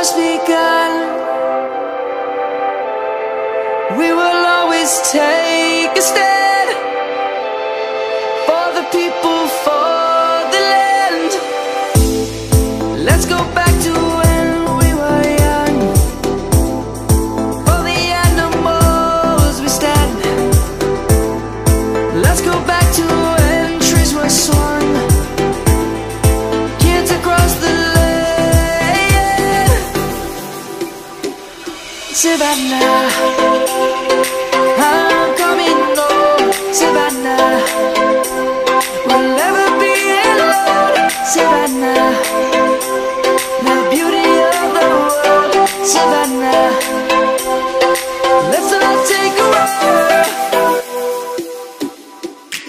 Just begun. We will always take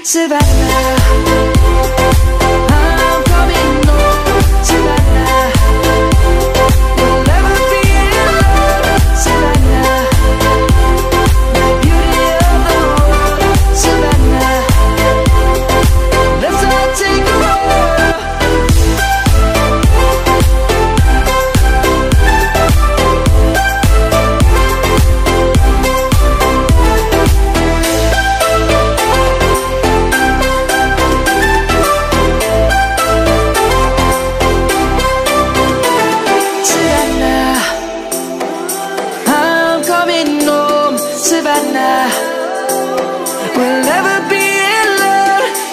Savannah.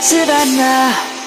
Savannah.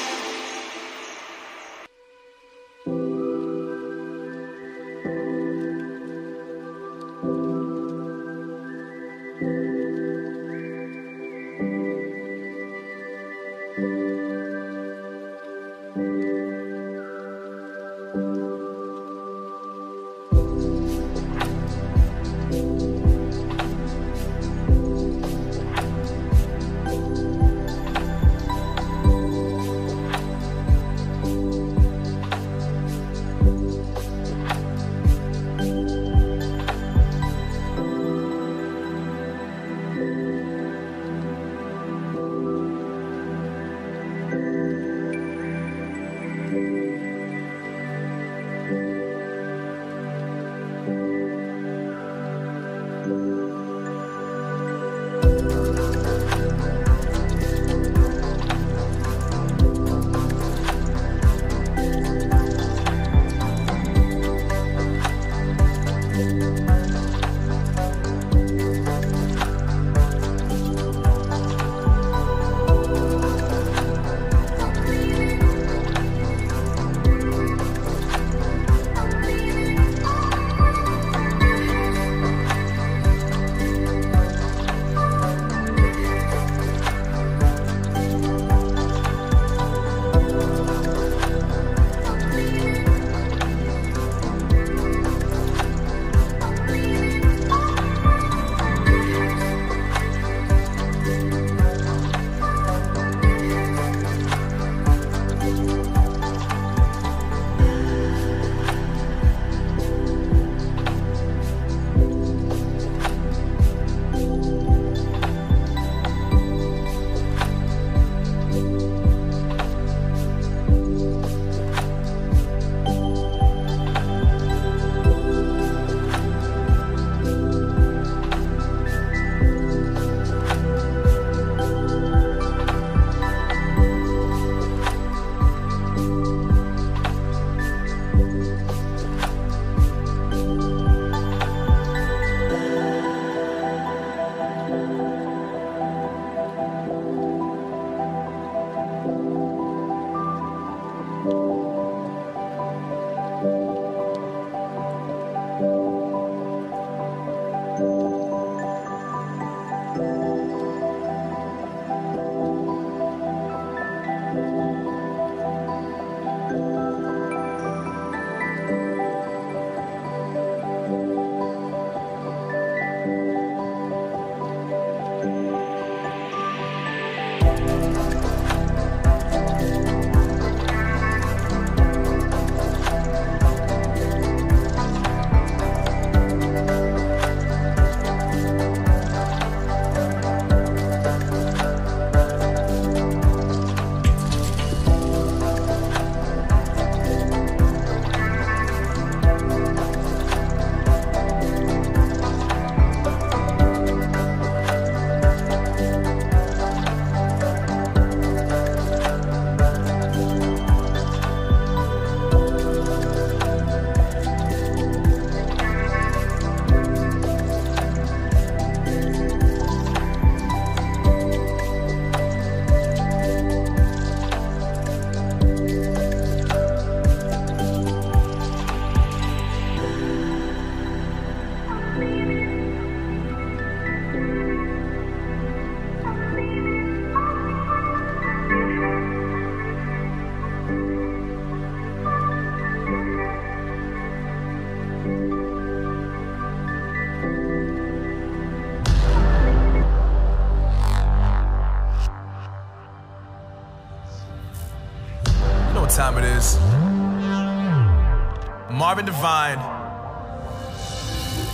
Marvin Devine,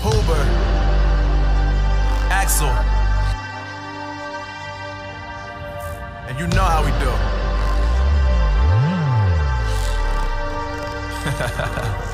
Huber, Axel. And you know how we do.